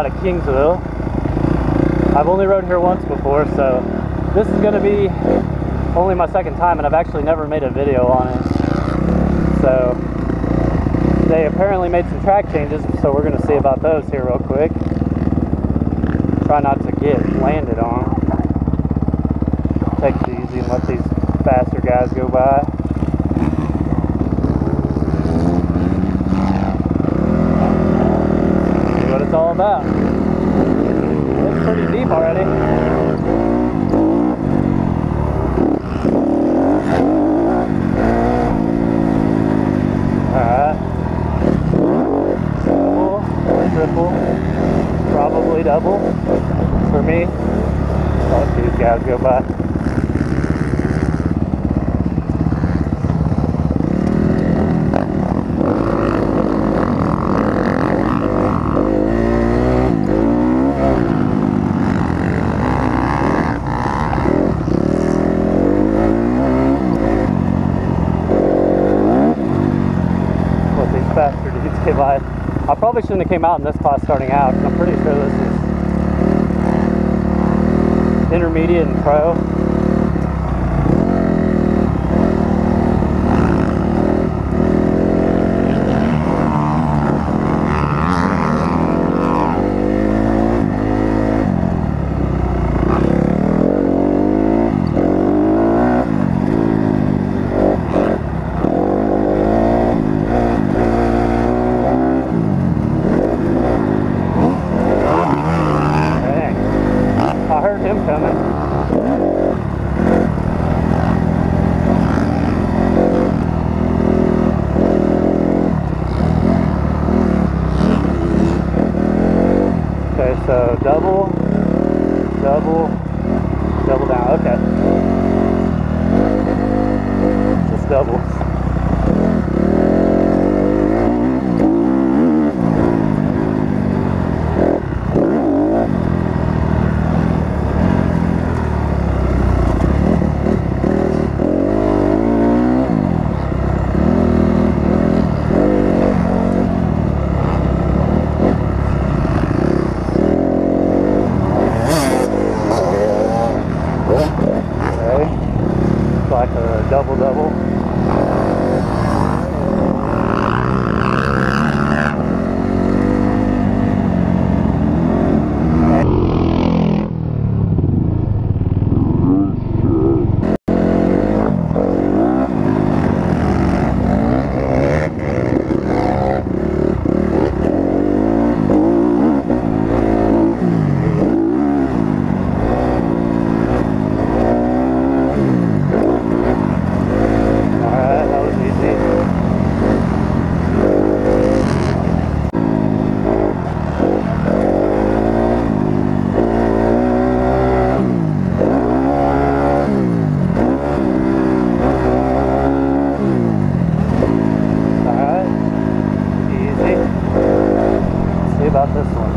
Out of Kingsville. I've only rode here once before, so this is going to be only my second time, and I've actually never made a video on it. So they apparently made some track changes, so we're going to see about those here real quick. Try not to get landed on. Take it easy and let these faster guys go by. See what it's all about. It's pretty deep already. Probably double for me. These guys go by. Let these faster dudes get by. I have came out in this class starting out. I'm pretty sure this is intermediate and pro. Dang. I heard him coming. Okay, so double, double, double down. Okay. Just doubles. Okay. Uh, it's like a double double. Alright, that was easy. Alright, easy. Let's see about this one.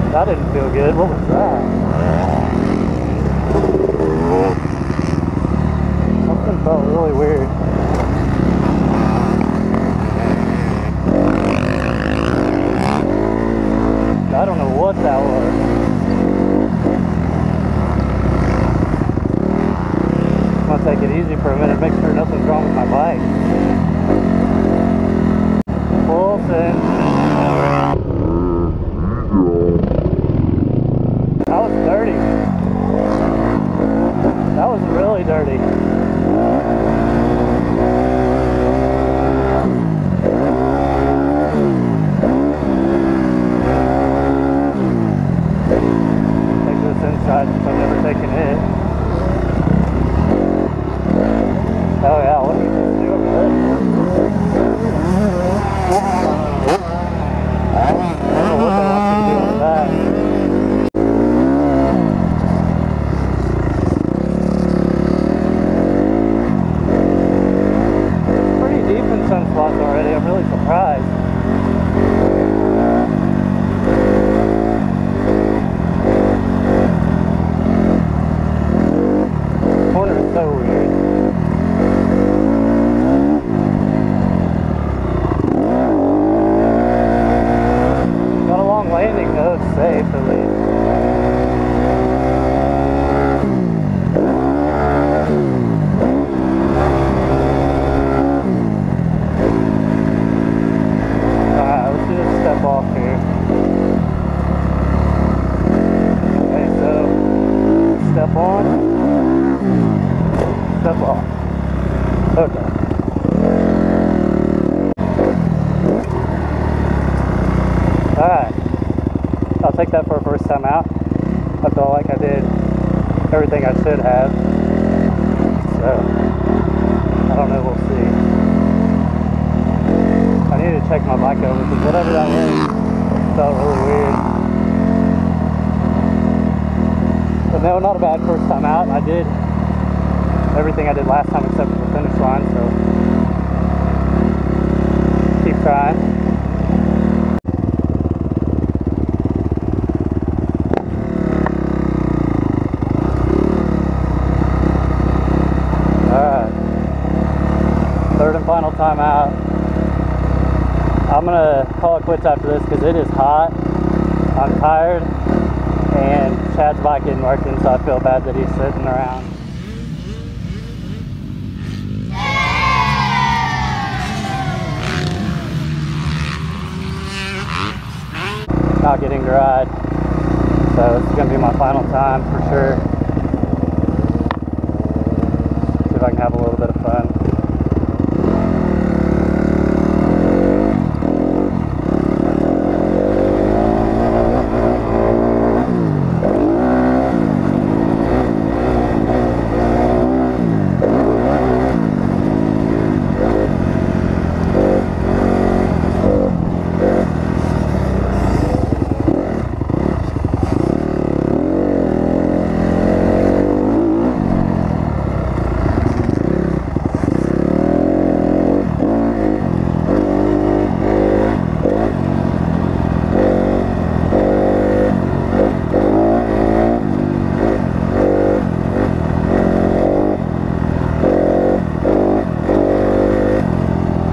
That didn't feel good. What was that? Something felt really weird. I don't know what that was. I'm gonna take it easy for a minute, make sure nothing's wrong with my bike. Full. That was dirty. That was really dirty. Take this inside since I've never taken it. Oh yeah, what do you just do over there? I don't know what they want you to do with that. Pretty deep in some spots already. I'm really surprised. Take that for a first time out. I felt like I did everything I should have. So, I don't know, we'll see. I need to check my bike over because whatever that was felt really weird. But no, not a bad first time out. I did everything I did last time except for the finish line, so keep trying. Alright. Third and final time out. I'm gonna call it quits after this because it is hot. I'm tired and Chad's bike isn't working so I feel bad that he's sitting around. Not getting to ride. So it's gonna be my final time for sure. See if I can have a little bit of fun.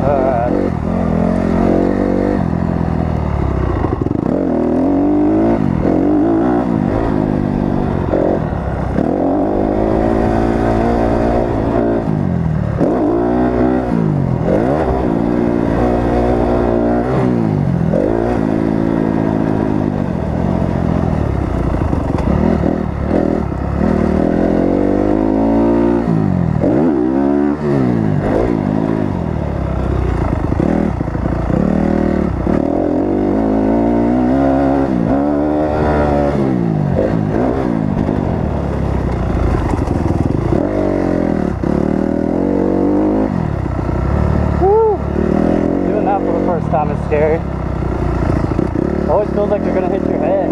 Alright. Woo! Doing that for the first time is scary. Always feels like you're gonna hit your head.